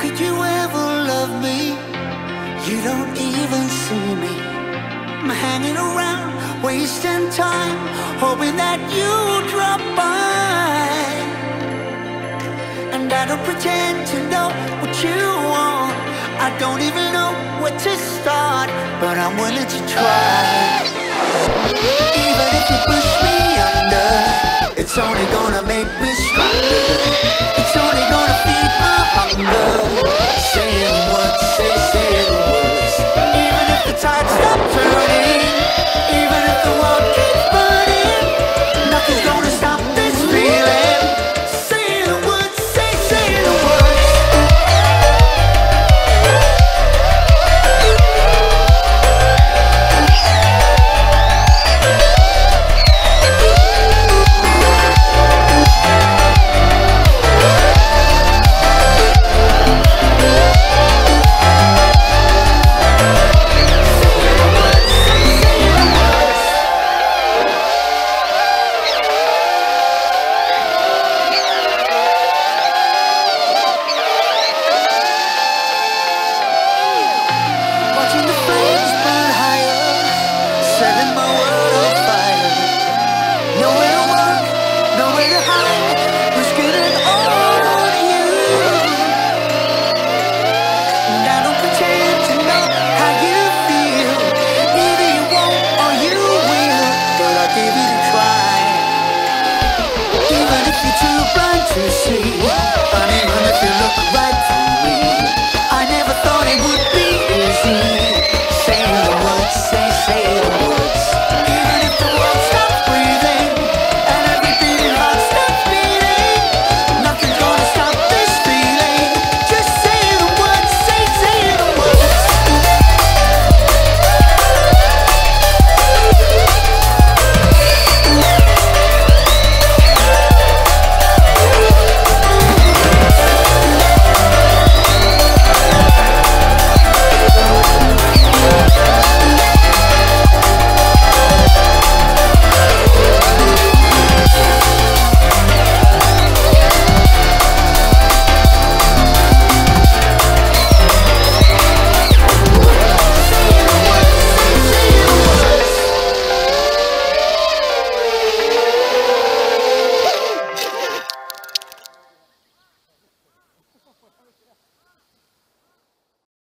could you ever love me? You don't even see me. I'm hanging around, wasting time, hoping that you drop by. And I don't pretend to know what you want. I don't even know where to start, but I'm willing to try. Even if you push me under, it's only Even setting my world on fire. Nowhere to work, nowhere to hide, risking it all on you. And I don't pretend to know how you feel. Either you won't or you will, but I'll give it a try. Even if you're too blind to see, and even if you look